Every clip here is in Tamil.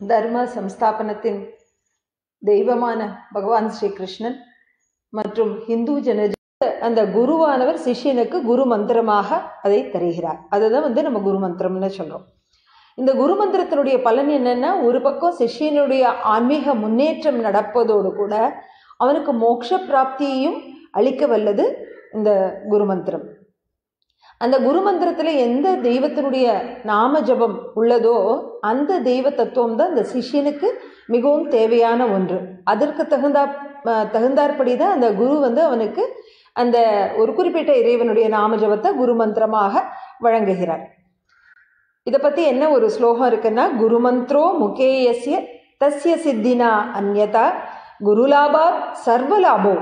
தர்ம சம்ஸ்தாபனத்தின் தெய்வமான பகவான் ஸ்ரீ கிருஷ்ணன் மற்றும் ஹிந்து ஜன அந்த குருவானவர் சிஷ்யனுக்கு குரு மந்திரமாக அதை தருகிறார். அதுதான் வந்து நம்ம குரு மந்திரம்னு சொல்றோம். இந்த குரு மந்திரத்தினுடைய பலன் என்னன்னா ஒரு பக்கம் சிஷ்யனுடைய ஆன்மீக முன்னேற்றம் நடப்பதோடு கூட அவனுக்கு மோட்ச பிராப்தியையும் அளிக்க வல்லது இந்த குரு மந்திரம். அந்த குரு மந்திரத்தில் எந்த தெய்வத்தினுடைய நாம ஜபம் உள்ளதோ அந்த தெய்வ தத்துவம் தான் அந்த சிஷ்யனுக்கு மிகவும் தேவையான ஒன்று. அதற்கு தகுந்தா தகுந்தாற்படி தான் அந்த குரு வந்து அவனுக்கு அந்த ஒரு குறிப்பிட்ட இறைவனுடைய நாம ஜபத்தை குரு மந்திரமாக வழங்குகிறார். இதை பற்றி என்ன ஒரு ஸ்லோகம் இருக்குன்னா குருமந்திரோ முகேயசிய தஸ்ய சித்தினா அந்யதா குருலாபா சர்வலாபோ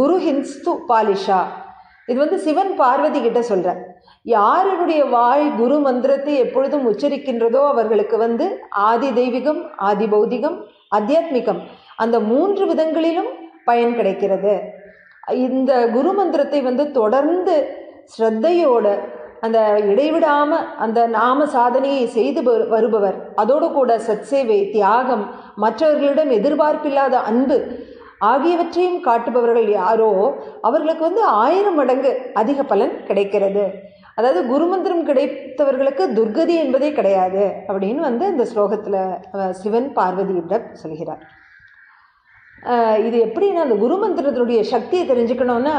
குரு ஹின்ஸ்து பாலிஷா. இது வந்து சிவன் பார்வதி கிட்ட சொல்கிறேன் யாருடைய வாய் குரு மந்திரத்தை எப்பொழுதும் உச்சரிக்கின்றதோ அவர்களுக்கு வந்து ஆதி தெய்வீகம் ஆதி பௌதிகம் ஆத்தியாத்மிகம் அந்த மூன்று விதங்களிலும் பயன் கிடைக்கிறது. இந்த குரு மந்திரத்தை வந்து தொடர்ந்து ஸ்ரத்தையோடு அந்த இடைவிடாமல் அந்த நாம சாதனையை செய்து வருபவர். அதோடு கூட சத்சேவை தியாகம் மற்றவர்களிடம் எதிர்பார்ப்பில்லாத அன்பு ஆகியவற்றையும் காட்டுபவர்கள் யாரோ அவர்களுக்கு வந்து ஆயிரம் மடங்கு அதிக பலன் கிடைக்கிறது. அதாவது குருமந்திரம் கிடைத்தவர்களுக்கு துர்கதி என்பதே கிடையாது அப்படின்னு வந்து இந்த ஸ்லோகத்தில் சிவன் பார்வதியிடம் சொல்கிறார். இது எப்படின்னா அந்த குருமந்திரத்தினுடைய சக்தியை தெரிஞ்சுக்கணும்னா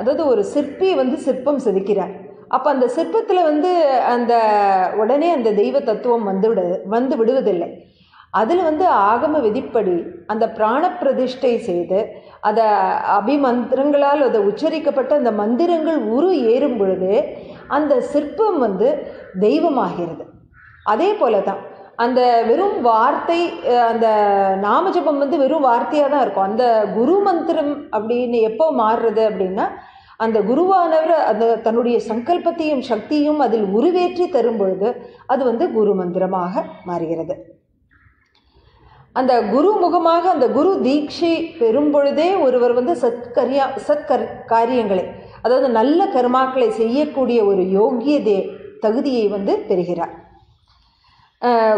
அதாவது ஒரு சிற்பி வந்து சிற்பம் செதுக்கிறார். அப்போ அந்த சிற்பத்தில் வந்து அந்த உடனே அந்த தெய்வ தத்துவம் வந்து விடு வந்து விடுவதில்லை. அதில் வந்து ஆகம விதிப்படி அந்த பிராண பிரதிஷ்டை செய்து அதை அபிமந்திரங்களால் அதை உச்சரிக்கப்பட்ட அந்த மந்திரங்கள் உரு ஏறும் பொழுது அந்த சிற்பம் வந்து தெய்வமாகிறது. அதே போல தான் அந்த வெறும் வார்த்தை அந்த நாமஜபம் வந்து வெறும் வார்த்தையாக தான் இருக்கும். அந்த குரு மந்திரம் அப்படின்னு எப்போ மாறுறது அப்படின்னா அந்த குருவானவர் அந்த தன்னுடைய சங்கல்பத்தையும் சக்தியும் அதில் உருவேற்றி தரும் பொழுது அது வந்து குரு மந்திரமாக மாறுகிறது. அந்த குரு முகமாக அந்த குரு தீட்சை பெறும் பொழுதே ஒருவர் வந்து சத்கரியா சத்கர் காரியங்களை அதாவது நல்ல கர்மாக்களை செய்யக்கூடிய ஒரு யோகியதே தகுதியை வந்து பெறுகிறார்.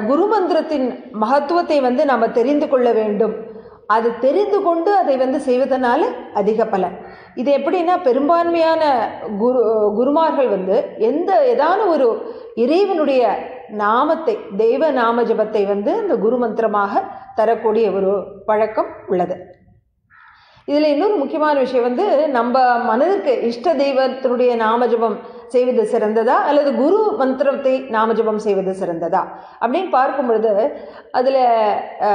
குரு மந்திரத்தின் மகத்துவத்தை வந்து நாம் தெரிந்து கொள்ள வேண்டும். அது தெரிந்து கொண்டு அதை வந்து செய்வதனால அதிக பலன். இது எப்படின்னா பெரும்பான்மையான குரு குருமார்கள் வந்து எந்த ஏதான ஒரு இறைவனுடைய நாமத்தை தெய்வ நாம ஜபத்தை வந்து இந்த குரு மந்திரமாக தரக்கூடிய ஒரு பழக்கம் உள்ளது. இதில் இன்னொரு முக்கியமான விஷயம் வந்து நம்ம மனதிற்கு இஷ்ட தெய்வத்தினுடைய நாமஜபம் செய்வது சிறந்ததா அல்லது குரு மந்திரத்தை நாமஜபம் செய்வது சிறந்ததா? அப்படின்னு பார்க்கும் பொழுது அதில்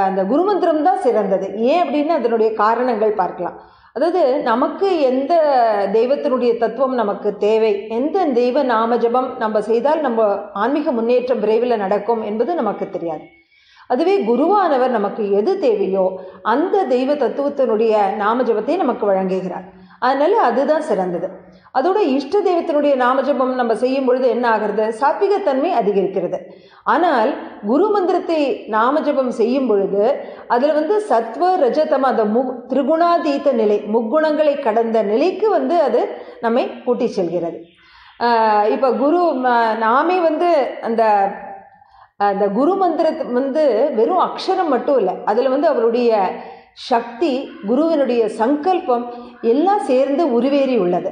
அந்த குரு மந்திரம் தான் சிறந்தது. ஏன் அப்படின்னு அதனுடைய காரணங்கள் பார்க்கலாம். அதாவது நமக்கு எந்த தெய்வத்தினுடைய தத்துவம் நமக்கு தேவை எந்த தெய்வ நாமஜபம் நம்ம செய்தால் நம்ம ஆன்மீக முன்னேற்றம் விரைவில் நடக்கும் என்பது நமக்கு தெரியாது. அதுவே குருவானவர் நமக்கு எது தேவையோ அந்த தெய்வ தத்துவத்தினுடைய நாமஜபத்தை நமக்கு வழங்குகிறார். அதனால அதுதான் சிறந்தது. அதோட இஷ்ட தெய்வத்தினுடைய நாமஜபம் நம்ம செய்யும் பொழுது என்ன ஆகிறது? சாத்விகத்தன்மை அதிகரிக்கிறது. ஆனால் குரு மந்திரத்தை நாமஜபம் செய்யும் பொழுது அதில் வந்து சத்வ ரஜதம் அந்த மு திரிகுணாதீத்த நிலை முக்குணங்களை கடந்த நிலைக்கு வந்து அது நம்மை கூட்டி செல்கிறது. இப்போ குரு நாமே வந்து அந்த அந்த குரு மந்திரத்து வந்து வெறும் அக்ஷரம் மட்டும் இல்லை அதில் வந்து அவருடைய சக்தி குருவினுடைய சங்கல்பம் எல்லாம் சேர்ந்து உருவேறி உள்ளது.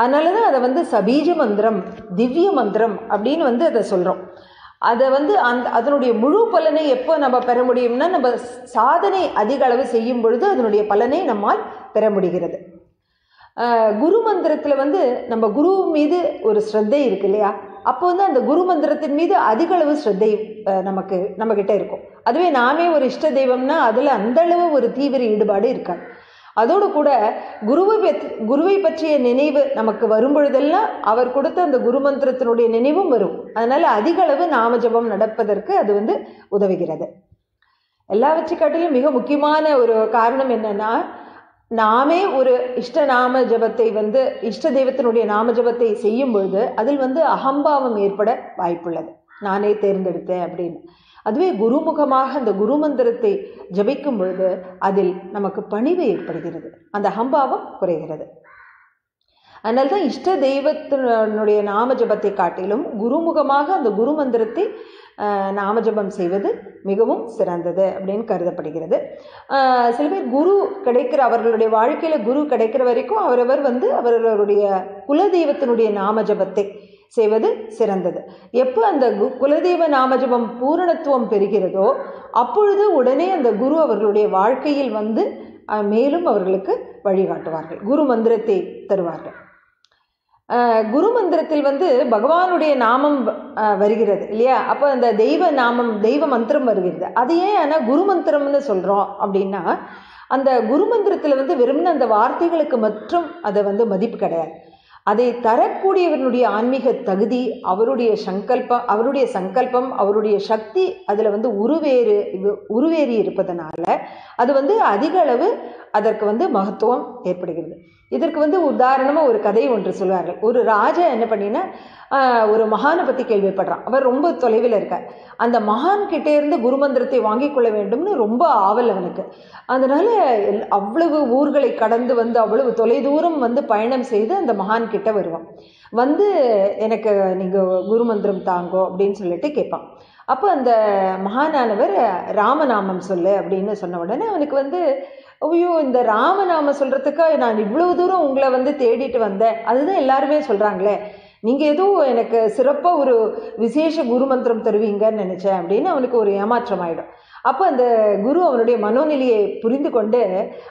அதனால தான் அதை வந்து சபீஜ மந்திரம் திவ்ய மந்திரம் அப்படின்னு வந்து அதை சொல்கிறோம் அதை வந்து அந்த அதனுடைய முழு பலனை எப்போ நம்ம பெற முடியும்னா நம்ம சாதனை அதிக அளவு செய்யும் பொழுது அதனுடைய பலனை நம்மால் பெற முடிகிறது. குரு மந்திரத்தில் வந்து நம்ம குரு மீது ஒரு ஸ்ரத்தை இருக்கு இல்லையா? அப்போ வந்து அந்த குரு மந்திரத்தின் மீது அதிக அளவு ஸ்ரத்தை நமக்கு நம்மக்கிட்ட இருக்கும். அதுவே நாமே ஒரு இஷ்ட தெய்வம்னா அதில் அந்தளவு ஒரு தீவிர ஈடுபாடு இருக்காது. அதோடு கூட குருவை பத் குருவை பற்றிய நினைவு நமக்கு வரும் பொழுதெல்லாம் அவர் கொடுத்த அந்த குரு மந்திரத்தினுடைய நினைவும் வரும். அதனால் அதிக அளவு நாமஜபம் நடப்பதற்கு அது வந்து உதவுகிறது. எல்லாவற்றைக்காட்டிலும் மிக முக்கியமான ஒரு காரணம் என்னன்னா நாமே ஒரு இஷ்ட நாம ஜபத்தை வந்து இஷ்ட தெய்வத்தினுடைய நாம ஜபத்தை செய்யும் பொழுது அதில் வந்து அகம்பாவம் ஏற்பட வாய்ப்புள்ளது. நானே தேர்ந்தெடுத்தேன் அப்படின்னு. அதுவே குருமுகமாக அந்த குரு மந்திரத்தை ஜபிக்கும் பொழுது அதில் நமக்கு பணிவு ஏற்படுகிறது. அந்த ஹம்பாவம் குறைகிறது. அதனால தான் இஷ்ட தெய்வத்தினுடைய நாம ஜபத்தை காட்டிலும் குருமுகமாக அந்த குரு மந்திரத்தை நாம நாமஜபம் செய்வது மிகவும் சிறந்தது அப்படின்னு கருதப்படுகிறது. சில பேர் குரு கிடைக்கிற அவர்களுடைய வாழ்க்கையில் குரு கிடைக்கிற வரைக்கும் அவரவர் வந்து அவர்களுடைய குலதெய்வத்தினுடைய நாமஜபத்தை செய்வது சிறந்தது. எப்போ அந்த கு- குலதெய்வ நாமஜபம் பூரணத்துவம் பெறுகிறதோ அப்பொழுது உடனே அந்த குரு அவர்களுடைய வாழ்க்கையில் வந்து மேலும் அவர்களுக்கு வழிகாட்டுவார்கள். குரு மந்திரத்தை தருவார்கள். குரு மந்திரத்தில் வந்து பகவானுடைய நாமம் வருகிறது இல்லையா? அப்போ அந்த தெய்வ நாமம் தெய்வ மந்திரம் வருகிறது. அது ஏன் ஆனால் குரு மந்திரம்னு சொல்கிறோம் அப்படின்னா அந்த குரு மந்திரத்தில் வந்து வெறும்னு அந்த வார்த்தைகளுக்கு மற்றும் அதை வந்து மதிப்பு கிடையாது. அதை தரக்கூடியவனுடைய ஆன்மீக தகுதி அவருடைய சங்கல்பம் அவருடைய சங்கல்பம் அவருடைய சக்தி அதில் வந்து உருவேறு உருவேறி இருப்பதனால அது வந்து அதிக அளவு அதற்கு வந்து மகத்துவம் ஏற்படுகிறது. இதற்கு வந்து உதாரணமாக ஒரு கதை ஒன்று சொல்வார்கள் ஒரு ராஜா என்ன பண்ணினா ஒரு மகானை பற்றி கேள்விப்படுறான். அவர் ரொம்ப தொலைவில் இருக்கார். அந்த மகான் கிட்டே இருந்து குருமந்திரத்தை வாங்கிக் கொள்ள வேண்டும்னு ரொம்ப ஆவல் அவனுக்கு. அதனால் எல்- அவ்வளவு ஊர்களை கடந்து வந்து அவ்வளவு தொலைதூரம் வந்து பயணம் செய்து அந்த மகான் கிட்ட வருவான். வந்து எனக்கு நீங்கள் குருமந்திரம் தாங்கோ அப்படின்னு சொல்லிட்டு கேட்பான். அப்போ அந்த மகானானவர் ராமநாமம் சொல்லு அப்படின்னு சொன்ன உடனே அவனுக்கு வந்து ஐயோ இந்த ராம நாம சொல்கிறதுக்கு நான் இவ்வளோ தூரம் உங்களை வந்து தேடிட்டு வந்தேன். அதுதான் எல்லாருமே சொல்கிறாங்களே நீங்கள் எதுவும் எனக்கு சிறப்பாக ஒரு விசேஷ குரு மந்திரம் தருவீங்கன்னு நினச்சேன் அப்படின்னு அவனுக்கு ஒரு ஏமாற்றம் ஆகிடும் அப்போ அந்த குரு அவனுடைய மனோநிலையை புரிந்து கொண்டு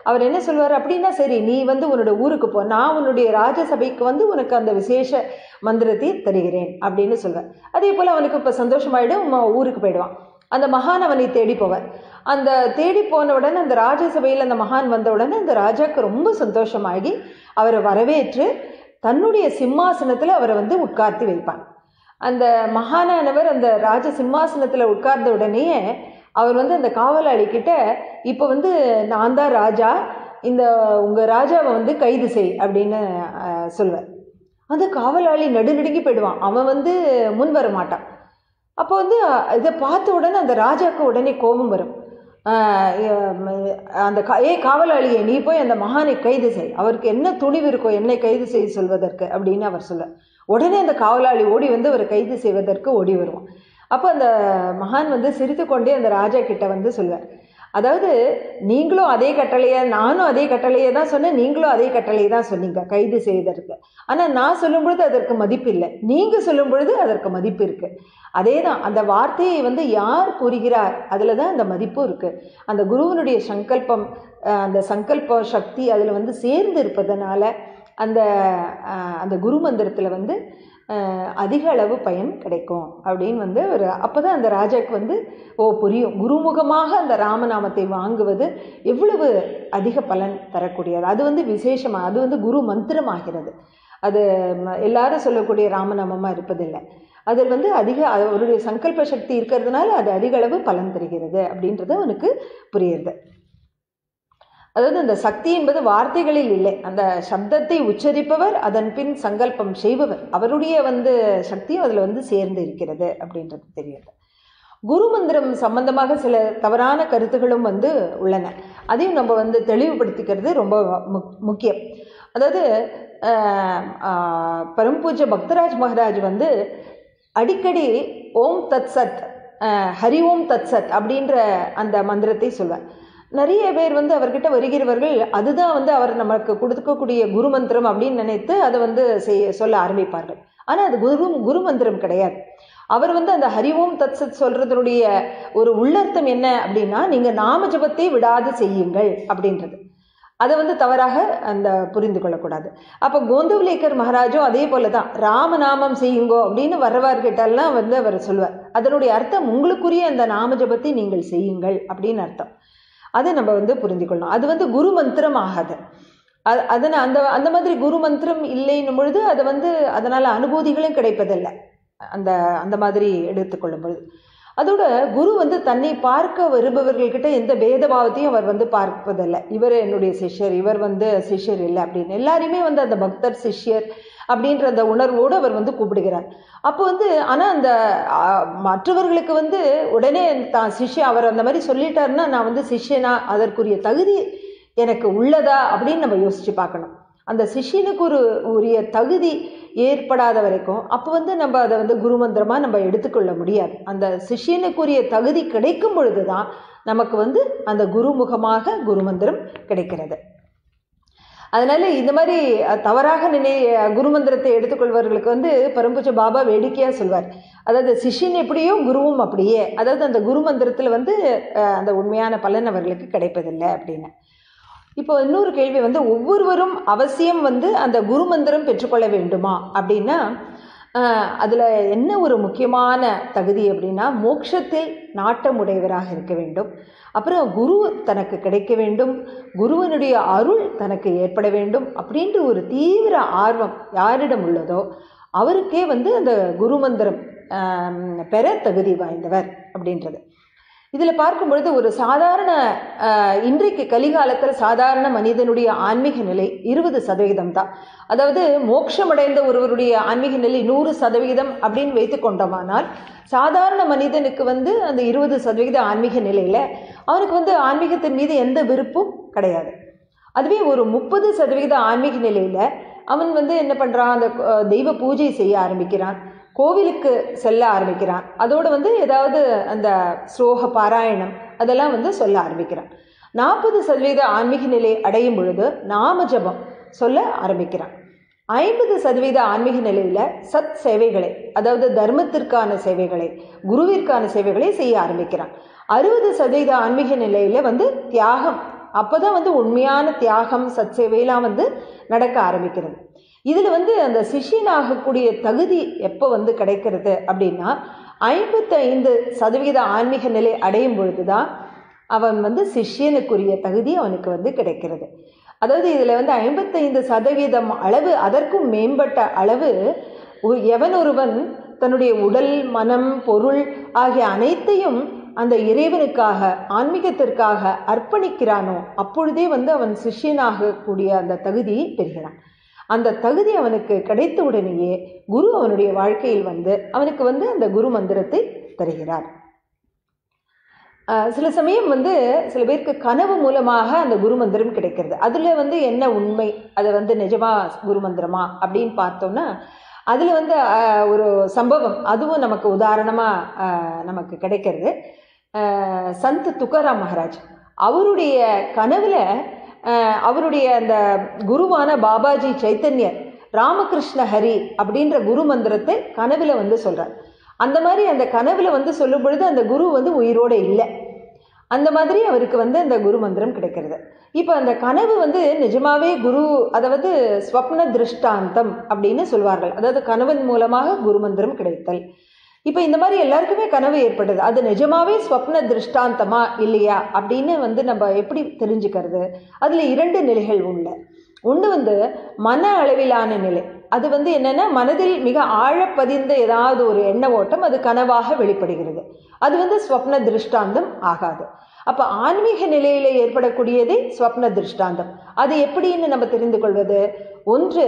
அவர் என்ன சொல்வார்? அப்படின்னா சரி நீ வந்து உன்னோட ஊருக்கு போ. நான் உன்னுடைய ராஜசபைக்கு வந்து உனக்கு அந்த விசேஷ மந்திரத்தை தருகிறேன் அப்படின்னு சொல்வார். அதே போல் அவனுக்கு இப்போ சந்தோஷமாயிடும். ஊருக்கு போயிடுவான். அந்த மகான் அவனை தேடி போவார். அந்த தேடி போன உடனே அந்த ராஜசபையில் அந்த மகான் வந்த உடனே அந்த ராஜாவுக்கு ரொம்ப சந்தோஷமாகி அவரை வரவேற்று தன்னுடைய சிம்மாசனத்தில் அவரை வந்து உட்கார்த்தி வைப்பான் அந்த மகானானவர் அந்த ராஜ சிம்மாசனத்தில் உட்கார்ந்த உடனேயே அவர் வந்து அந்த காவலாளிக்கிட்ட இப்போ வந்து நான் தான் ராஜா இந்த உங்கள் ராஜாவை வந்து கைது செய் அப்படின்னு சொல்வார். அந்த காவலாளி நடுநடுங்கி போயிடுவான். அவன் வந்து முன் வர மாட்டான் அப்போ வந்து இதை பார்த்த உடனே அந்த ராஜாவுக்கு உடனே கோபம் வரும். அந்த கா- ஏ காவலாளியை நீ போய் அந்த மகானை கைது செய். அவருக்கு என்ன துணிவு இருக்கோ என்னை கைது செய்ய சொல்வதற்கு அப்படின்னு அவர் சொல்ல. உடனே அந்த காவலாளி ஓடி வந்து அவரை கைது செய்வதற்கு ஓடி வருவான். அப்போ அந்த மகான் வந்து சிரித்துக்கொண்டே அந்த ராஜா கிட்ட வந்து சொல்வார். அதாவது நீங்களும் அதே கட்டளையை நானும் அதே கட்டளையை தான் சொன்னேன் நீங்களும் அதே கட்டளையை தான் சொன்னீங்க கைது செய்வதற்கு ஆனால் நான் சொல்லும் பொழுது அதற்கு மதிப்பு இல்லை. நீங்கள் சொல்லும் பொழுது அதற்கு மதிப்பு இருக்குது அதே தான் அந்த வார்த்தையை வந்து யார் கூறுகிறார் அதில் தான் அந்த மதிப்பும் இருக்குது அந்த குருவனுடைய சங்கல்பம் அந்த சங்கல்ப சக்தி அதில் வந்து சேர்ந்து இருப்பதனால அந்த அந்த குரு மந்திரத்தில் வந்து அதிக அளவு பயன் கிடைக்கும். அப்படின்னு வந்து ஒரு அப்போ தான் அந்த ராஜாக்கு வந்து ஓ புரியும். குருமுகமாக அந்த ராமநாமத்தை வாங்குவது எவ்வளவு அதிக பலன் தரக்கூடியது. அது வந்து விசேஷமாக அது வந்து குரு மந்திரமாகிறது. அது எல்லாரும் சொல்லக்கூடிய ராமநாமமாக இருப்பதில்லை. அதில் வந்து அதிக அவருடைய சங்கல்ப சக்தி இருக்கிறதுனால அது அதிக அளவு பலன் தருகிறது அப்படின்றது அவனுக்கு புரியுது அதாவது அந்த சக்தி என்பது வார்த்தைகளில் இல்லை. அந்த சப்தத்தை உச்சரிப்பவர் அதன் பின் சங்கல்பம் செய்பவர். அவருடைய வந்து சக்தியும் அதில் வந்து சேர்ந்து இருக்கிறது அப்படின்றது தெரியுது குரு மந்திரம் சம்பந்தமாக சில தவறான கருத்துகளும் வந்து உள்ளன. அதையும் நம்ம வந்து தெளிவுபடுத்திக்கிறது ரொம்ப முக்- முக்கியம். அதாவது பரம்பூஜ பக்தராஜ் மகராஜ் வந்து அடிக்கடி ஓம் தத் சத் ஹரி ஓம் தத் சத் அப்படின்ற அந்த மந்திரத்தை சொல்வார். நிறைய பேர் வந்து அவர்கிட்ட வருகிறவர்கள் அதுதான் வந்து அவர் நமக்கு கொடுக்கக்கூடிய குரு மந்திரம் அப்படின்னு நினைத்து அதை வந்து செய்ய சொல்ல ஆரம்பிப்பார்கள். ஆனால் அது குரு குரு மந்திரம் கிடையாது. அவர் வந்து அந்த ஹரி ஓம் தத் சத் சொல்றதனுடைய ஒரு உள்ளர்த்தம் என்ன அப்படின்னா நீங்கள் நாம ஜபத்தை விடாது செய்யுங்கள் அப்படின்றது. அதை வந்து தவறாக அந்த புரிந்து கொள்ளக்கூடாது. அப்போ கோந்தவுலேக்கர் மகாராஜும் அதே போல தான் ராமநாமம் செய்யுங்கோ அப்படின்னு வரவார்கிட்டெல்லாம் வந்து அவர் சொல்வார். அதனுடைய அர்த்தம் உங்களுக்குரிய அந்த நாம ஜபத்தை நீங்கள் செய்யுங்கள் அப்படின்னு அர்த்தம். அதை நம்ம வந்து புரிந்து கொள்ளணும் அது வந்து குரு மந்திரம் ஆகாது. அது அதனை அந்த அந்த மாதிரி குரு மந்திரம் இல்லைன்னும் பொழுது அதை வந்து அதனால் அனுபூதிகளும் கிடைப்பதில்லை. அந்த அந்த மாதிரி எடுத்துக்கொள்ளும் பொழுது. அதோட குரு வந்து தன்னை பார்க்க வருபவர்கள்கிட்ட எந்த பேதபாவத்தையும் அவர் வந்து பார்ப்பதில்லை. இவர் என்னுடைய சிஷ்யர் இவர் வந்து சிஷ்யர் இல்லை அப்படின்னு. எல்லாருமே வந்து அந்த பக்தர் சிஷ்யர் அப்படின்ற அந்த உணர்வோடு அவர் வந்து கூப்பிடுகிறார். அப்போ வந்து ஆனால் அந்த மற்றவர்களுக்கு வந்து உடனே தான் சிஷ்ய அவர் அந்த மாதிரி சொல்லிட்டாருன்னா நான் வந்து சிஷ்யனா அதற்குரிய தகுதி எனக்கு உள்ளதா அப்படின்னு நம்ம யோசித்து பார்க்கணும். அந்த சிஷ்யனுக்கு ஒரு உரிய தகுதி ஏற்படாத வரைக்கும் அப்போ வந்து நம்ம அதை வந்து குரு மந்திரமாக நம்ம எடுத்துக்கொள்ள முடியாது. அந்த சிஷ்யனுக்குரிய தகுதி கிடைக்கும் பொழுது தான் நமக்கு வந்து அந்த குருமுகமாக குரு மந்திரம் கிடைக்கிறது. அதனால் இந்த மாதிரி தவறாக நினை குருமந்திரத்தை எடுத்துக்கொள்வர்களுக்கு வந்து பரம்புஜ பாபா வேடிக்கையாக சொல்வார். அதாவது சிஷ்யன் எப்படியோ குருவும் அப்படியே. அதாவது அந்த குரு மந்திரத்தில் வந்து அந்த உண்மையான பலன் அவர்களுக்கு கிடைப்பதில்லை அப்படின்னு. இப்போ இன்னொரு கேள்வி வந்து ஒவ்வொருவரும் அவசியம் வந்து அந்த குரு மந்திரம் பெற்றுக்கொள்ள வேண்டுமா? அப்படின்னா அதில் என்ன ஒரு முக்கியமான தகுதி அப்படின்னா மோட்சத்தில் நாட்டம் உடையவராக இருக்க வேண்டும். அப்புறம் குரு தனக்கு கிடைக்க வேண்டும். குருவனுடைய அருள் தனக்கு ஏற்பட வேண்டும் அப்படின்ற ஒரு தீவிர ஆர்வம் யாரிடம் உள்ளதோ அவருக்கே வந்து அந்த குரு மந்திரம் பெற தகுதி வாய்ந்தவர் அப்படின்றது. இதில் பார்க்கும் பொழுது ஒரு சாதாரண இன்றைக்கு கலிகாலத்தில் சாதாரண மனிதனுடைய ஆன்மீக நிலை இருபது சதவிகிதம் தான். அதாவது மோட்சமடைந்த ஒருவருடைய ஆன்மீக நிலை நூறு சதவிகிதம் அப்படின்னு வைத்து கொண்டோமானால் சாதாரண மனிதனுக்கு வந்து அந்த இருபது சதவிகித ஆன்மீக நிலையில் அவனுக்கு வந்து ஆன்மீகத்தின் மீது எந்த விருப்பும் கிடையாது. அதுவே ஒரு முப்பது சதவிகித ஆன்மீக நிலையில் அவன் வந்து என்ன பண்ணுறான் அந்த தெய்வ பூஜை செய்ய ஆரம்பிக்கிறான். கோவிலுக்கு செல்ல ஆரம்பிக்கிறான். அதோடு வந்து ஏதாவது அந்த ஸ்லோக பாராயணம் அதெல்லாம் வந்து சொல்ல ஆரம்பிக்கிறான். நாற்பது சதவீத ஆன்மீக நிலை அடையும் பொழுது நாம ஜபம் சொல்ல ஆரம்பிக்கிறான். ஐம்பது சதவீத ஆன்மீக நிலையில் சத் சேவைகளை அதாவது தர்மத்திற்கான சேவைகளை குருவிற்கான சேவைகளை செய்ய ஆரம்பிக்கிறான். அறுபது சதவீத ஆன்மீக நிலையில் வந்து தியாகம் அப்போ தான் வந்து உண்மையான தியாகம் சத் சேவையெல்லாம் வந்து நடக்க ஆரம்பிக்கிறது. இதில் வந்து அந்த சிஷியனாகக்கூடிய தகுதி எப்போ வந்து கிடைக்கிறது அப்படின்னா ஐம்பத்தைந்து சதவீத ஆன்மீக நிலை அடையும் பொழுது தான் அவன் வந்து சிஷ்யனுக்குரிய தகுதி அவனுக்கு வந்து கிடைக்கிறது. அதாவது இதில் வந்து ஐம்பத்தைந்து சதவீதம் அளவு அதற்கும் மேம்பட்ட அளவு எவன் ஒருவன் தன்னுடைய உடல் மனம் பொருள் ஆகிய அனைத்தையும் அந்த இறைவனுக்காக ஆன்மீகத்திற்காக அர்ப்பணிக்கிறானோ அப்பொழுதே வந்து அவன் சிஷ்யனாகக்கூடிய அந்த தகுதியை பெறுகிறான். அந்த தகுதி அவனுக்கு கிடைத்த உடனேயே குரு அவனுடைய வாழ்க்கையில் வந்து அவனுக்கு வந்து அந்த குரு மந்திரத்தை தருகிறார். சில சமயம் வந்து சில பேருக்கு கனவு மூலமாக அந்த குரு மந்திரம் கிடைக்கிறது. அதில் வந்து என்ன உண்மை? அதை வந்து நிஜமா குரு மந்திரமா அப்படின்னு பார்த்தோம்னா அதில் வந்து ஒரு சம்பவம். அதுவும் நமக்கு உதாரணமாக நமக்கு கிடைக்கிறது. சந்த் துக்காராம் மகாராஜ். அவருடைய கனவில் அவருடைய அந்த குருவான பாபாஜி சைத்தன்யர் ராமகிருஷ்ண ஹரி அப்படின்ற குரு மந்திரத்தை கனவில் வந்து சொல்கிறார் அந்த மாதிரி அந்த கனவில் வந்து சொல்லும் பொழுது அந்த குரு வந்து உயிரோடு இல்லை. அந்த மாதிரி அவருக்கு வந்து அந்த குரு மந்திரம் கிடைக்கிறது. இப்போ அந்த கனவு வந்து நிஜமாவே குரு அதாவது ஸ்வப்ன திருஷ்டாந்தம் அப்படின்னு சொல்வார்கள். அதாவது கனவன் மூலமாக குரு மந்திரம் கிடைத்தல். இப்போ இந்த மாதிரி எல்லாருக்குமே கனவு ஏற்படுது அது நிஜமாவே ஸ்வப்ன திருஷ்டாந்தமா இல்லையா? அப்படின்னு வந்து நம்ம எப்படி தெரிஞ்சுக்கிறது? அதில் இரண்டு நிலைகள் உள்ள ஒன்று வந்து மன அளவிலான நிலை. அது வந்து என்னென்னா மனதில் மிக ஆழப்பதிந்த ஏதாவது ஒரு எண்ண ஓட்டம் அது கனவாக வெளிப்படுகிறது. அது வந்து ஸ்வப்ன திருஷ்டாந்தம் ஆகாது. அப்போ ஆன்மீக நிலையில் ஏற்படக்கூடியதே ஸ்வப்ன திருஷ்டாந்தம். அது எப்படின்னு நம்ம தெரிந்து கொள்வது? ஒன்று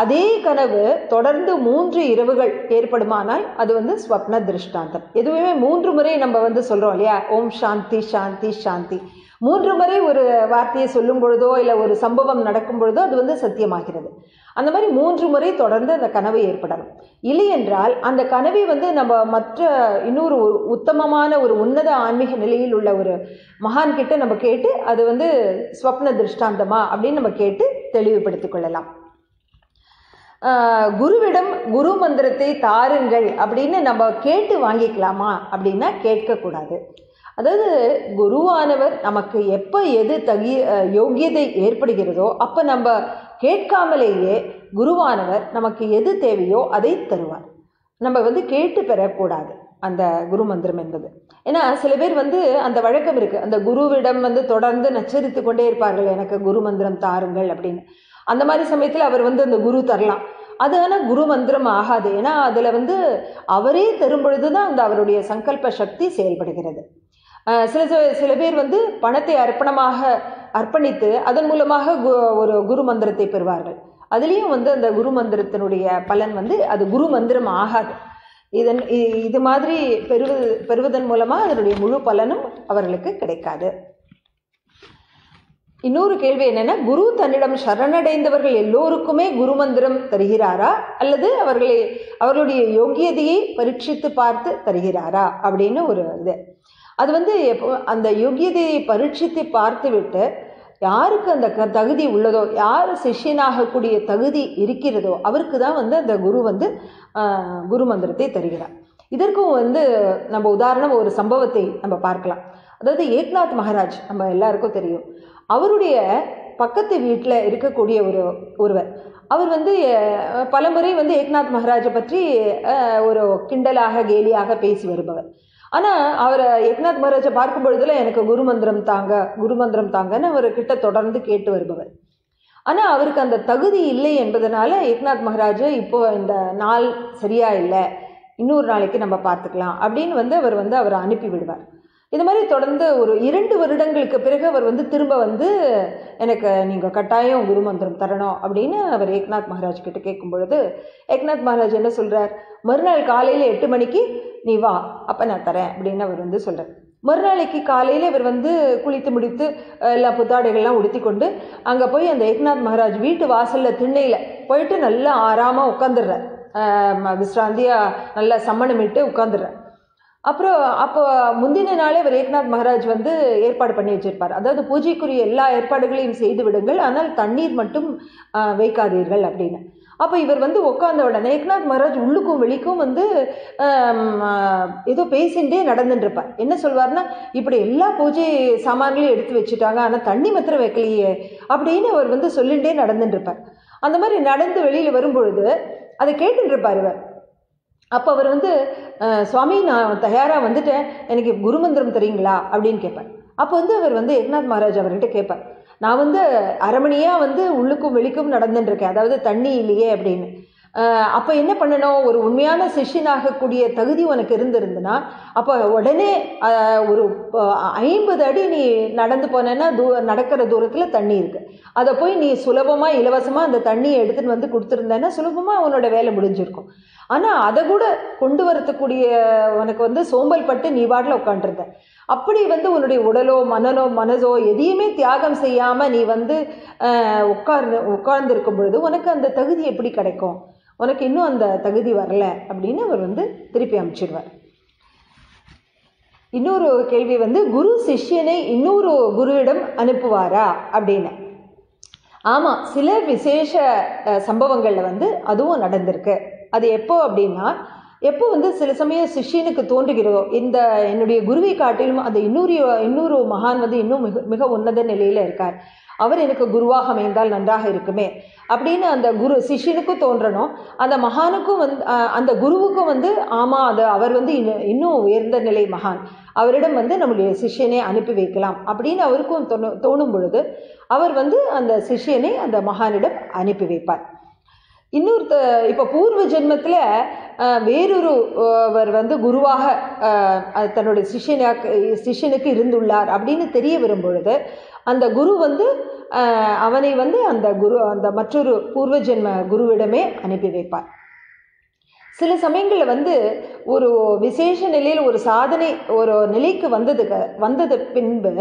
அதே கனவு தொடர்ந்து மூன்று இரவுகள் ஏற்படுமானால் அது வந்து ஸ்வப்ன திருஷ்டாந்தம். எதுவுமே மூன்று முறை நம்ம வந்து சொல்கிறோம் இல்லையா? ஓம் சாந்தி சாந்தி சாந்தி. மூன்று முறை ஒரு வார்த்தையை சொல்லும் பொழுதோ இல்லை ஒரு சம்பவம் நடக்கும் பொழுதோ அது வந்து சத்தியமாகிறது. அந்த மாதிரி மூன்று முறை தொடர்ந்து அந்த கனவு ஏற்படணும். இல்லை என்றால் அந்த கனவை வந்து நம்ம மற்ற இன்னொரு உத்தமமான ஒரு உன்னத ஆன்மீக நிலையில் உள்ள ஒரு மகான் கிட்ட நம்ம கேட்டு அது வந்து ஸ்வப்ன திருஷ்டாந்தமா அப்படின்னு நம்ம கேட்டு தெளிவுபடுத்திக் கொள்ளலாம். குருவிடம் குரு மந்திரத்தை தாருங்கள் அப்படின்னு நம்ம கேட்டு வாங்கிக்கலாமா அப்படின்னா கேட்கக்கூடாது. அதாவது குருவானவர் நமக்கு எப்போ எது தகி யோகியதை ஏற்படுகிறதோ அப்போ நம்ம கேட்காமலேயே குருவானவர் நமக்கு எது தேவையோ அதை தருவார். நம்ம வந்து கேட்டு பெறக்கூடாது அந்த குரு மந்திரம் என்பது. ஏன்னா சில பேர் வந்து அந்த வழக்கம் இருக்குது அந்த குருவிடம் வந்து தொடர்ந்து நச்சரித்து கொண்டே இருப்பார்கள். எனக்கு குரு மந்திரம் தாருங்கள் அப்படின்னு. அந்த மாதிரி சமயத்தில் அவர் வந்து அந்த குரு தரலாம். அது ஆனால் குரு மந்திரம் ஆகாது. ஏன்னா அதில் வந்து அவரே தரும் பொழுது தான் அந்த அவருடைய சங்கல்ப சக்தி செயல்படுகிறது. சில சில பேர் வந்து பணத்தை அர்ப்பணமாக அர்ப்பணித்து அதன் மூலமாக கு- ஒரு குரு மந்திரத்தை பெறுவார்கள். அதுலேயும் வந்து அந்த குரு மந்திரத்தினுடைய பலன் வந்து அது குரு மந்திரம் ஆகாது. இதன் இது மாதிரி பெறுவது பெறுவதன் மூலமாக அதனுடைய முழு பலனும் அவர்களுக்கு கிடைக்காது. இன்னொரு கேள்வி என்னென்னா குரு தன்னிடம் சரணடைந்தவர்கள் எல்லோருக்குமே குரு மந்திரம் தருகிறாரா? அல்லது அவர்களை அவர்களுடைய யோகியதையை பரீட்சித்து பார்த்து தருகிறாரா? அப்படின்னு ஒரு இது. அது வந்து எப்போ அந்த யோகியதையை பரீட்சித்து பார்த்துவிட்டு யாருக்கு அந்த க தகுதி உள்ளதோ யார் சிஷ்யனாகக்கூடிய தகுதி இருக்கிறதோ அவருக்கு தான் வந்து அந்த குரு வந்து குரு மந்திரத்தை தருகிறார். இதற்கும் வந்து நம்ம உதாரணம் ஒரு சம்பவத்தை நம்ம பார்க்கலாம். அதாவது ஏக்நாத் மகாராஜ் நம்ம எல்லாருக்கும் தெரியும். அவருடைய பக்கத்து வீட்டில் இருக்கக்கூடிய ஒரு ஒருவர். அவர் வந்து பலமுறை வந்து ஏக்நாத் மகாராஜை பற்றி ஒரு கிண்டலாக கேலியாக பேசி வருபவர். ஆனால் அவரை ஏக்நாத் மகாராஜை பார்க்கும் பொழுதுல எனக்கு குரு மந்திரம் தாங்க குரு மந்திரம் தாங்கன்னு அவர் கிட்ட தொடர்ந்து கேட்டு வருபவர். ஆனால் அவருக்கு அந்த தகுதி இல்லை என்பதனால ஏக்நாத் மகாராஜ் இப்போ இந்த நாள் சரியா இல்லை இன்னொரு நாளைக்கு நம்ம பார்த்துக்கலாம் அப்படின்னு வந்து அவர் வந்து அவரை அனுப்பி விடுவார். இது மாதிரி தொடர்ந்து ஒரு இரண்டு வருடங்களுக்கு பிறகு அவர் வந்து திரும்ப வந்து எனக்கு நீங்கள் கட்டாயம் குரு மந்திரம் தரணும் அப்படின்னு அவர் ஏக்நாத் மகாராஜ் கிட்ட கேட்கும் பொழுது ஏக்நாத் மகாராஜ் என்ன சொல்கிறார் மறுநாள் காலையில் எட்டு மணிக்கு நீ வா அப்போ நான் தரேன் அப்படின்னு அவர் வந்து சொல்கிறார் மறுநாளைக்கு காலையில் இவர் வந்து குளித்து முடித்து எல்லா புத்தாடைகள்லாம் உடுத்தி கொண்டு அங்கே போய் அந்த ஏக்நாத் மகாராஜ் வீட்டு வாசலில் திண்ணையில் போயிட்டு நல்லா ஆறாமல் உட்காந்துடுறார் விஸ்ராந்தியாக நல்லா சம்மணமிட்டு உட்காந்துடுறார் அப்புறம் அப்போ முந்தின நாளே அவர் ஏக்நாத் மகாராஜ் வந்து ஏற்பாடு பண்ணி வச்சிருப்பார். அதாவது பூஜைக்குரிய எல்லா ஏற்பாடுகளையும் செய்து விடுங்கள் ஆனால் தண்ணீர் மட்டும் வைக்காதீர்கள் அப்படின்னு. அப்போ இவர் வந்து உட்காந்த உடனே ஏக்நாத் மகாராஜ் உள்ளுக்கும் வெளிக்கும் வந்து ஏதோ பேசிகிட்டே நடந்துட்டுருப்பார் என்ன சொல்வார்னா இப்படி எல்லா பூஜை சாமான்களையும் எடுத்து வச்சுட்டாங்க ஆனால் தண்ணி மாத்திரம் வைக்கலையே அப்படின்னு அவர் வந்து சொல்லிகிட்டே நடந்துட்டுருப்பார் அந்த மாதிரி நடந்து வெளியில் வரும்பொழுது அதை கேட்டுட்டு இருப்பார் இவர். அப்போ அவர் வந்து சுவாமி நான் தயாராக வந்துட்டேன். எனக்கு குருமந்திரம் தெரியுங்களா அப்படின்னு கேட்பேன் அப்போ வந்து அவர் வந்து ஏக்நாத் மகாராஜ் அவர்கிட்ட கேட்பார். நான் வந்து அரமணியாக வந்து உள்ளுக்கும் வெளிக்கும் நடந்துட்டுருக்கேன் அதாவது தண்ணி இல்லையே அப்படின்னு. அப்போ என்ன பண்ணணும்? ஒரு உண்மையான சிஷ்யனாகக்கூடிய தகுதி உனக்கு இருந்திருந்துன்னா அப்போ உடனே ஒரு ஐம்பது அடி நீ நடந்து போனேன்னா தூ நடக்கிற தூரத்தில் தண்ணி இருக்குது அதை போய் நீ சுலபமாக இலவசமாக அந்த தண்ணியை எடுத்துகிட்டு வந்து கொடுத்துருந்தேன்னா சுலபமாக உன்னோட வேலை முடிஞ்சிருக்கும். ஆனால் அதை கூட கொண்டு வரத்துக்கூடிய உனக்கு வந்து சோம்பல் பட்டு நீ பாட்டில் உட்காண்டிருந்த அப்படி வந்து உன்னுடைய உடலோ மனனோ மனதோ எதையுமே தியாகம் செய்யாமல் நீ வந்து உட்கார்ந்து உட்கார்ந்துருக்கும் பொழுது உனக்கு அந்த தகுதி எப்படி கிடைக்கும்? உனக்கு இன்னும் அந்த தகுதி வரல அப்படின்னு அவர் வந்து திருப்பி அமுச்சிடுவார். இன்னொரு கேள்வி வந்து குரு சிஷ்யனை இன்னொரு குருவிடம் அனுப்புவாரா அப்படின்னு. ஆமாம் சில விசேஷ சம்பவங்களில் வந்து அதுவும் நடந்திருக்கு. அது எப்போ அப்படின்னா எப்போ வந்து சில சமயம் சிஷ்யனுக்கு தோன்றுகிறதோ இந்த என்னுடைய குருவை காட்டிலும் அந்த இன்னொரு இன்னொரு மகான் வந்து இன்னும் மிக மிக உன்னத நிலையில் இருக்கார். அவர் எனக்கு குருவாக அமைந்தால் நன்றாக இருக்குமே. அப்படின்னு அந்த குரு சிஷ்யனுக்கும் தோன்றணும். அந்த மகானுக்கும் வந்து அந்த குருவுக்கும் வந்து ஆமாம் அது அவர் வந்து இன்னும் இன்னும் உயர்ந்த நிலை மகான். அவரிடம் வந்து நம்முடைய சிஷ்யனை அனுப்பி வைக்கலாம் அப்படின்னு அவருக்கும் தோணு தோணும் பொழுது அவர் வந்து அந்த சிஷ்யனை அந்த மகானிடம் அனுப்பி வைப்பார். இன்னொருத்த இப்போ பூர்வ ஜென்மத்தில் வேறொரு அவர் வந்து குருவாக தன்னுடைய சிஷியனாக சிஷ்யனுக்கு இருந்துள்ளார் அப்படின்னு தெரிய வரும் பொழுது அந்த குரு வந்து அவனை வந்து அந்த குரு அந்த மற்றொரு பூர்வ ஜென்ம குருவிடமே அனுப்பி வைப்பார். சில சமயங்களில் வந்து ஒரு விசேஷ நிலையில் ஒரு சாதனை ஒரு நிலைக்கு வந்ததுக்கு வந்தது பின்பு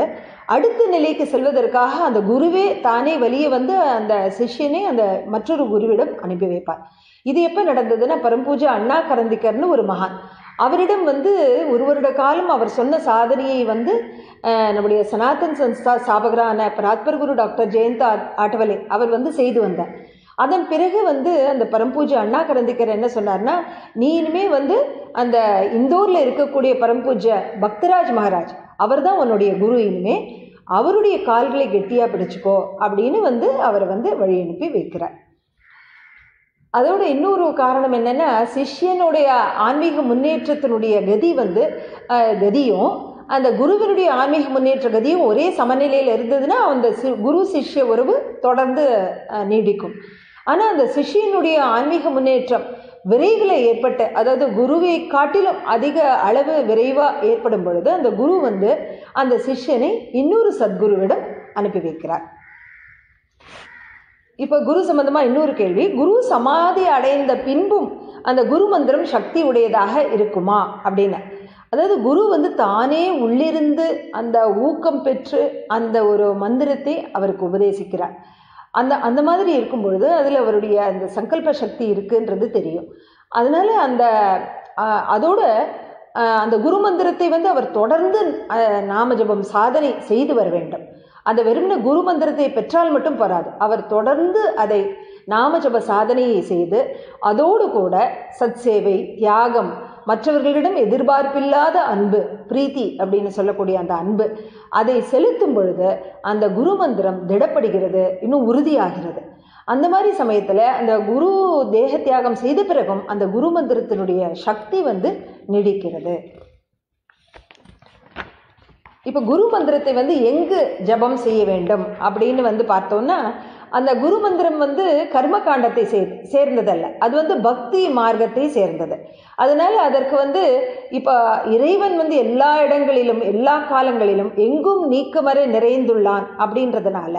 அடுத்த நிலைக்கு செல்வதற்காக அந்த குருவே தானே வெளியே வந்து அந்த சிஷ்யனை அந்த மற்றொரு குருவிடம் அனுப்பி வைப்பார். இது எப்போ நடந்ததுன்னா பரம்பூஜை அண்ணா கரந்திக்கர்னு ஒரு மகான். அவரிடம் வந்து ஒரு வருட காலம் அவர் சொன்ன சாதனையை வந்து நம்முடைய சனாதன் சன்ஸ்தா ஸ்தாபகரான பிராத்பர் குரு டாக்டர் ஜெயந்த் ஆட்- ஆட்டவலே அவர் வந்து செய்து வந்தார். அதன் பிறகு வந்து அந்த பரம்பூஜை அண்ணா கரந்திக்கர் என்ன சொன்னார்னா நீ இனிமே வந்து அந்த இந்தூரில் இருக்கக்கூடிய பரம்பூஜை பக்தராஜ் மகாராஜ் அவர் தான் உன்னுடைய குரு இனிமே. அவருடைய கால்களை கெட்டியாக பிடிச்சிக்கோ அப்படின்னு வந்து அவரை வந்து வழி அனுப்பி வைக்கிறார். அதோட இன்னொரு காரணம் என்னென்னா சிஷ்யனுடைய ஆன்மீக முன்னேற்றத்தினுடைய கதி வந்து கதியும் அந்த குருவினுடைய ஆன்மீக முன்னேற்ற கதியும் ஒரே சமநிலையில் இருந்ததுன்னா அந்த சி குரு சிஷ்ய உறவு தொடர்ந்து நீடிக்கும். ஆனால் அந்த சிஷ்யனுடைய ஆன்மீக முன்னேற்றம் விரைவில் ஏற்பட்ட அதாவது குருவை காட்டிலும் அதிக அளவு விரைவாக ஏற்படும் பொழுது அந்த குரு வந்து அந்த சிஷ்யனை இன்னொரு சத்குருவிடம் அனுப்பி வைக்கிறார். இப்போ குரு சம்பந்தமாக இன்னொரு கேள்வி குரு சமாதி அடைந்த பின்பும் அந்த குரு மந்திரம் சக்தி உடையதாக இருக்குமா? அப்படின்னு. அதாவது குரு வந்து தானே உள்ளிருந்து அந்த ஊக்கம் பெற்று அந்த ஒரு மந்திரத்தை அவருக்கு உபதேசிக்கிறார். அந்த அந்த மாதிரி இருக்கும் பொழுது அதில் அவருடைய அந்த சங்கல்ப சக்தி இருக்குன்றது தெரியும். அதனால் அந்த அதோடு அதோட அந்த குரு மந்திரத்தை வந்து அவர் தொடர்ந்து நாமஜபம் சாதனை செய்து வர வேண்டும். அந்த வெறுமன குரு மந்திரத்தை பெற்றால் மட்டும் போராது. அவர் தொடர்ந்து அதை நாமஜப சாதனையை செய்து அதோடு கூட சத்சேவை தியாகம் மற்றவர்களிடம் எதிர்பார்ப்பில்லாத அன்பு பிரீத்தி அப்படின்னு சொல்லக்கூடிய அந்த அன்பு அதை செலுத்தும் பொழுது அந்த குரு மந்திரம் திடப்படுகிறது இன்னும் உறுதியாகிறது. அந்த மாதிரி சமயத்தில் அந்த குரு தேக தியாகம் செய்த பிறகும் அந்த குரு மந்திரத்தினுடைய சக்தி வந்து நீடிக்கிறது. இப்போ குரு மந்திரத்தை வந்து எங்கு ஜபம் செய்ய வேண்டும் அப்படின்னு வந்து பார்த்தோம்னா அந்த குரு மந்திரம் வந்து கர்ம காண்டத்தை சே சேர்ந்ததல்ல. அது வந்து பக்தி மார்க்கத்தை சேர்ந்தது. அதனால் அதற்கு வந்து இப்போ இறைவன் வந்து எல்லா இடங்களிலும் எல்லா காலங்களிலும் எங்கும் நீக்கமர நிறைந்துள்ளான் அப்படின்றதுனால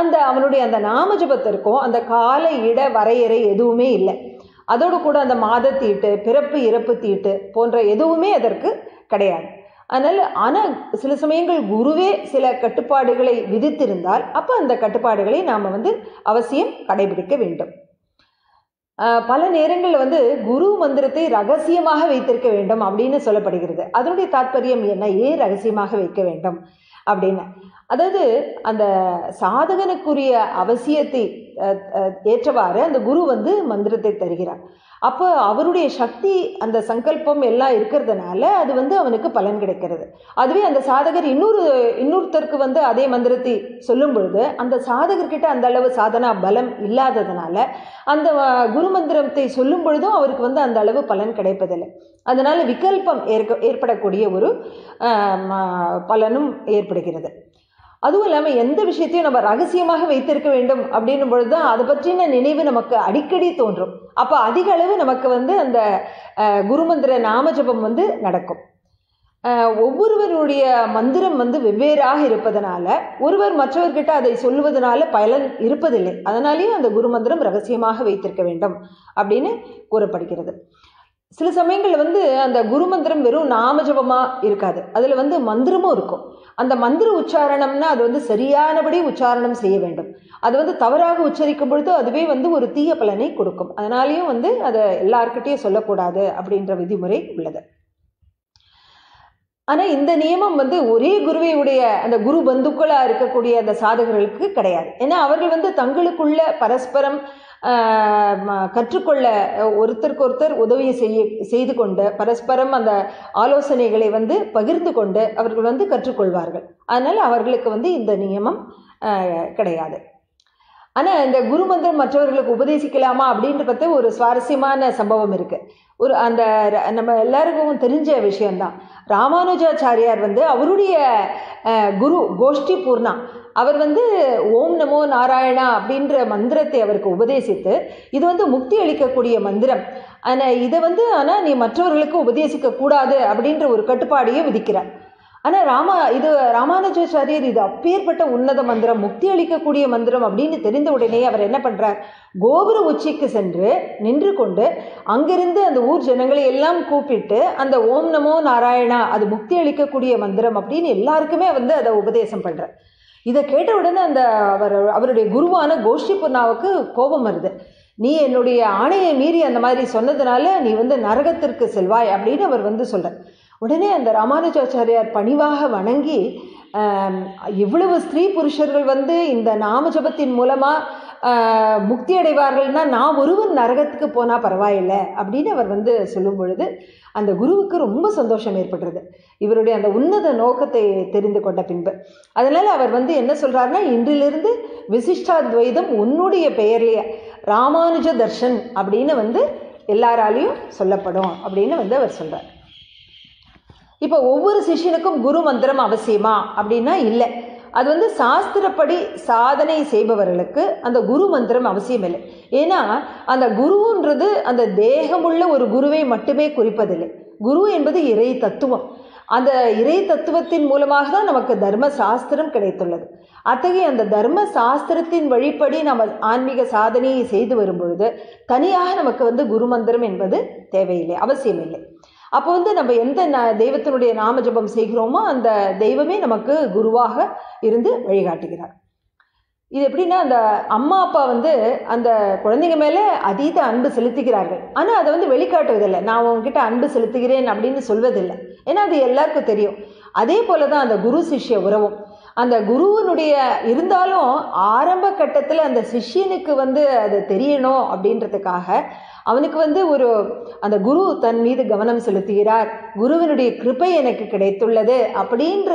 அந்த அவனுடைய அந்த நாம ஜபத்திற்கும் அந்த கால இட வரையறை எதுவுமே இல்லை. அதோடு கூட அந்த மாத தீட்டு பிறப்பு இறப்பு தீட்டு போன்ற எதுவுமே அதற்கு கிடையாது. அதனால் ஆனால் சில சமயங்கள் குருவே சில கட்டுப்பாடுகளை விதித்திருந்தால் அப்போ அந்த கட்டுப்பாடுகளை நாம் வந்து அவசியம் கடைபிடிக்க வேண்டும். பல நேரங்களில் வந்து குரு மந்திரத்தை ரகசியமாக வைத்திருக்க வேண்டும் அப்படின்னு சொல்லப்படுகிறது. அதனுடைய தாற்பயம் என்ன? ஏன் ரகசியமாக வைக்க வேண்டும் அப்படின்னு. அதாவது அந்த சாதகனுக்குரிய அவசியத்தை ஏற்றவாறு அந்த குரு வந்து மந்திரத்தை தருகிறார். அப்போ அவருடைய சக்தி அந்த சங்கல்பம் எல்லாம் இருக்கிறதுனால அது வந்து அவனுக்கு பலன் கிடைக்கிறது. அதுவே அந்த சாதகர் இன்னொரு இன்னொருத்தருக்கு வந்து அதே மந்திரத்தை சொல்லும் பொழுது அந்த சாதகர்கிட்ட அந்த அளவு சாதனா பலம் இல்லாததுனால அந்த குரு மந்திரத்தை சொல்லும் பொழுதும் அவருக்கு வந்து அந்த அளவு பலன் கிடைப்பதில்லை. அதனால விகல்பம் ஏற்க ஏற்படக்கூடிய ஒரு பலனும் ஏற்படுகிறது. அதுவும் இல்லாமல் எந்த விஷயத்தையும் நம்ம ரகசியமாக வைத்திருக்க வேண்டும் அப்படின்னும் பொழுது தான் அதை பற்றின நினைவு நமக்கு அடிக்கடி தோன்றும். அப்போ அதிக அளவு நமக்கு வந்து அந்த குருமந்திர நாமஜபம் வந்து நடக்கும். ஒவ்வொருவருடைய மந்திரம் வந்து வெவ்வேறாக இருப்பதனால ஒருவர் மற்றவர்கிட்ட அதை சொல்லுவதனால பலன் இருப்பதில்லை. அதனாலேயும் அந்த குரு மந்திரம் ரகசியமாக வைத்திருக்க வேண்டும் அப்படின்னு கூறப்படுகிறது. சில சமயங்கள் வந்து அந்த குரு மந்திரம் வெறும் நாமஜபமாக இருக்காது. அதில் வந்து மந்திரமும் இருக்கும். அந்த மந்திர உச்சாரணம்னா அது வந்து சரியானபடி உச்சாரணம் செய்ய வேண்டும். அது வந்து தவறாக உச்சரிக்கும் பொழுது அதுவே வந்து ஒரு தீய பலனை கொடுக்கும். அதனாலேயும் வந்து அதை எல்லார்கிட்டையும் சொல்லக்கூடாது அப்படின்ற விதிமுறை உள்ளது. ஆனால் இந்த நியமம் வந்து ஒரே குருவையுடைய அந்த குரு பந்துக்களாக இருக்கக்கூடிய அந்த சாதகர்களுக்கு கிடையாது. ஏன்னா அவர்கள் வந்து தங்களுக்குள்ள பரஸ்பரம் கற்றுக்கொள்ள ஒருத்தருக்கொருத்தர் ஒருத்தருக்கு ஒருத்தர் செய்ய செய்து கொண்டு பரஸ்பரம் அந்த ஆலோசனைகளை வந்து பகிர்ந்து கொண்டு அவர்கள் வந்து கற்றுக்கொள்வார்கள். அதனால் அவர்களுக்கு வந்து இந்த நியமம் கிடையாது. ஆனால் இந்த குரு மந்திரம் மற்றவர்களுக்கு உபதேசிக்கலாமா அப்படின்ற பற்றி ஒரு சுவாரஸ்யமான சம்பவம் இருக்குது ஒரு அந்த ர- நம்ம எல்லாருக்கும் தெரிஞ்ச விஷயம்தான். ராமானுஜாச்சாரியார் வந்து அவருடைய குரு கோஷ்டி பூர்ணா. அவர் வந்து ஓம் நமோ நாராயணா அப்படின்ற மந்திரத்தை அவருக்கு உபதேசித்து இது வந்து முக்தி அளிக்கக்கூடிய மந்திரம். ஆனால் இதை வந்து ஆனால் நீ மற்றவர்களுக்கு உபதேசிக்க கூடாது அப்படின்ற ஒரு கட்டுப்பாடையும் விதிக்கிறார். ஆனால் ராமா இது ராமானுஜாச்சாரியர் இது அப்பேற்பட்ட உன்னத மந்திரம் முக்தி அளிக்கக்கூடிய மந்திரம் அப்படின்னு தெரிந்த உடனே அவர் என்ன பண்ணுறார் கோபுர உச்சிக்கு சென்று நின்று கொண்டு அங்கிருந்து அந்த ஊர் ஜனங்களை எல்லாம் கூப்பிட்டு அந்த ஓம் நமோ நாராயணா அது முக்தி அளிக்கக்கூடிய மந்திரம் அப்படின்னு எல்லாருக்குமே வந்து அதை உபதேசம் பண்ணுறார் இதை கேட்ட உடனே அந்த அவர் அவருடைய குருவான கோஷ்டி பொன்னாவுக்கு கோபம் வருது. நீ என்னுடைய ஆணையை மீறி அந்த மாதிரி சொன்னதுனால நீ வந்து நரகத்திற்கு செல்வாய் அப்படின்னு அவர் வந்து சொல்கிறார் உடனே அந்த ராமானுஜாச்சாரியார் பணிவாக வணங்கி இவ்வளவு ஸ்திரீ புருஷர்கள் வந்து இந்த நாம ஜபத்தின் மூலமாக முக்தி அடைவார்கள்னா நான் ஒருவன் நரகத்துக்கு போனால் பரவாயில்லை அப்படின்னு அவர் வந்து சொல்லும் பொழுது அந்த குருவுக்கு ரொம்ப சந்தோஷம் ஏற்படுறது. இவருடைய அந்த உன்னத நோக்கத்தை தெரிந்து கொண்ட பின்பு. அதனால் அவர் வந்து என்ன சொல்கிறாருன்னா இன்றிலிருந்து விசிஷ்டாத்வைதம் உன்னுடைய பெயர்லேயே ராமானுஜ தர்ஷன் அப்படின்னு வந்து எல்லாராலையும் சொல்லப்படும் அப்படின்னு வந்து அவர் சொல்கிறார் இப்போ ஒவ்வொரு சிஷியனுக்கும் குரு மந்திரம் அவசியமா? அப்படின்னா இல்லை. அது வந்து சாஸ்திரப்படி சாதனை செய்பவர்களுக்கு அந்த குரு மந்திரம் அவசியம் இல்லை. ஏன்னா அந்த குருன்றது அந்த தேகமுள்ள ஒரு குருவை மட்டுமே குறிப்பதில்லை. குரு என்பது இறை தத்துவம். அந்த இறை தத்துவத்தின் மூலமாக தான் நமக்கு தர்ம சாஸ்திரம் கிடைத்துள்ளது. அத்தகைய அந்த தர்ம சாஸ்திரத்தின் வழிப்படி நம்ம ஆன்மீக சாதனையை செய்து வரும் பொழுது தனியாக நமக்கு வந்து குரு மந்திரம் என்பது தேவையில்லை அவசியமில்லை. அப்போ வந்து நம்ம எந்த ந தெய்வத்தினுடைய நாம ஜபம் செய்கிறோமோ அந்த தெய்வமே நமக்கு குருவாக இருந்து வழிகாட்டுகிறார். இது எப்படின்னா அந்த அம்மா அப்பா வந்து அந்த குழந்தைங்க மேலே அதீத அன்பு செலுத்துகிறார்கள். ஆனால் அதை வந்து வெளிக்காட்டுவதில்லை. நான் உங்ககிட்ட அன்பு செலுத்துகிறேன் அப்படின்னு சொல்வதில்லை. ஏன்னா அது எல்லாருக்கும் தெரியும். அதே போல தான் அந்த குரு சிஷ்ய உறவும். அந்த குருவனுடைய இருந்தாலும் ஆரம்ப கட்டத்தில் அந்த சிஷ்யனுக்கு வந்து அது தெரியணும் அப்படின்றதுக்காக அவனுக்கு வந்து ஒரு அந்த குரு தன் மீது கவனம் செலுத்துகிறார். குருவினுடைய கிருப்பை எனக்கு கிடைத்துள்ளது அப்படின்ற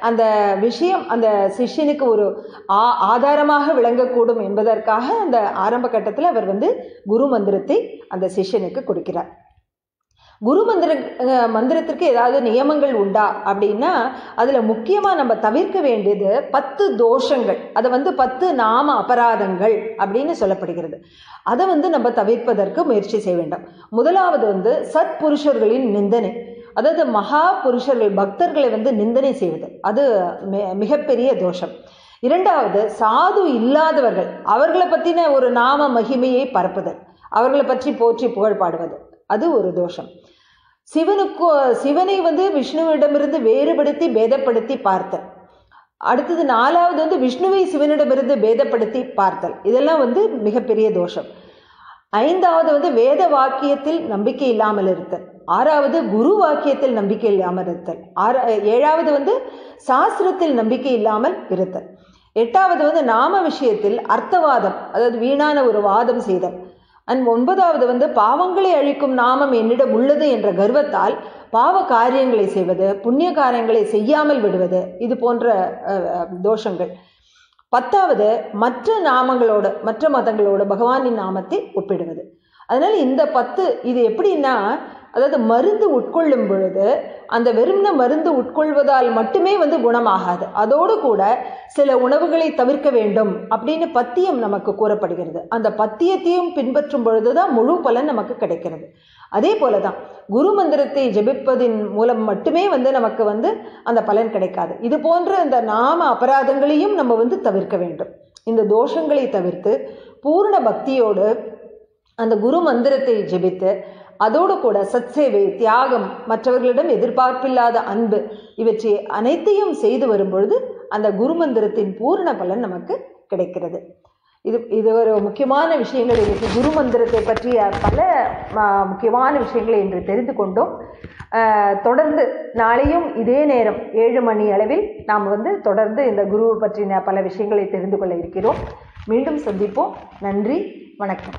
அந்த விஷயம் அந்த சிஷ்யனுக்கு ஒரு ஆ ஆதாரமாக விளங்கக்கூடும் என்பதற்காக அந்த ஆரம்ப கட்டத்தில் அவர் வந்து குரு மந்திரத்தை அந்த சிஷ்யனுக்கு கொடுக்கிறார். குரு மந்திர மந்திரத்திற்கு ஏதாவது நியமங்கள் உண்டா? அப்படின்னா அதில் முக்கியமாக நம்ம தவிர்க்க வேண்டியது பத்து தோஷங்கள். அதை வந்து பத்து நாம அபராதங்கள் அப்படின்னு சொல்லப்படுகிறது. அதை வந்து நம்ம தவிர்ப்பதற்கு முயற்சி செய்ய வேண்டும். முதலாவது வந்து சத் புருஷர்களின் நிந்தனை. அதாவது மகா புருஷர்கள் பக்தர்களை வந்து நிந்தனை செய்வது. அது மிகப்பெரிய தோஷம். இரண்டாவது சாது இல்லாதவர்கள். அவர்களை பற்றின ஒரு நாம மகிமையை பரப்புதல். அவர்களை பற்றி போற்றி புகழ் பாடுவது. அது ஒரு தோஷம். சிவனுக்கு சிவனை வந்து விஷ்ணுவிடமிருந்து வேறுபடுத்தி பேதப்படுத்தி பார்த்தல். அடுத்தது நாலாவது வந்து விஷ்ணுவை சிவனிடமிருந்து பேதப்படுத்தி பார்த்தல். இதெல்லாம் வந்து மிகப்பெரிய தோஷம். ஐந்தாவது வந்து வேத வாக்கியத்தில் நம்பிக்கை இல்லாமல் இருத்தல். ஆறாவது குரு வாக்கியத்தில் நம்பிக்கை இல்லாமல் இருத்தல். ஆறு ஏழாவது வந்து சாஸ்திரத்தில் நம்பிக்கை இல்லாமல் இருத்தல். எட்டாவது வந்து நாம விஷயத்தில் அர்த்தவாதம் அதாவது வீணான ஒரு வாதம் செய்தல். அண்ட் ஒன்பதாவது வந்து பாவங்களை அழிக்கும் நாமம் என்னிடம் உள்ளது என்ற கர்வத்தால் பாவ காரியங்களை செய்வது புண்ணிய காரியங்களை செய்யாமல் விடுவது இது போன்ற தோஷங்கள். பத்தாவது மற்ற நாமங்களோட மற்ற மதங்களோட பகவானின் நாமத்தை ஒப்பிடுவது. அதனால் இந்த பத்து இது எப்படின்னா அதாவது மருந்து உட்கொள்ளும் பொழுது அந்த வெறும்ன மருந்து உட்கொள்வதால் மட்டுமே வந்து குணமாகாது. அதோடு கூட சில உணவுகளை தவிர்க்க வேண்டும் அப்படின்னு பத்தியம் நமக்கு கூறப்படுகிறது. அந்த பத்தியத்தையும் பின்பற்றும் பொழுது தான் முழு பலன் நமக்கு கிடைக்கிறது. அதே போல தான் குரு மந்திரத்தை ஜெபிப்பதின் மூலம் மட்டுமே வந்து நமக்கு வந்து அந்த பலன் கிடைக்காது. இது போன்ற இந்த நாம அபராதங்களையும் நம்ம வந்து தவிர்க்க வேண்டும். இந்த தோஷங்களை தவிர்த்து பூர்ண பக்தியோடு அந்த குரு மந்திரத்தை ஜெபித்து அதோடு கூட சத்சேவை தியாகம் மற்றவர்களிடம் எதிர்பார்ப்பில்லாத அன்பு இவற்றை அனைத்தையும் செய்து வரும்பொழுது அந்த குரு மந்திரத்தின் பலன் நமக்கு கிடைக்கிறது. இது இது ஒரு முக்கியமான விஷயங்கள். இன்றைக்கு குரு மந்திரத்தை பற்றிய பல முக்கியமான விஷயங்களை இன்று தெரிந்து கொண்டோம். தொடர்ந்து நாளையும் இதே நேரம் ஏழு மணி அளவில் நாம் வந்து தொடர்ந்து இந்த குரு பற்றின பல விஷயங்களை தெரிந்து கொள்ள இருக்கிறோம். மீண்டும் சந்திப்போம். நன்றி வணக்கம்.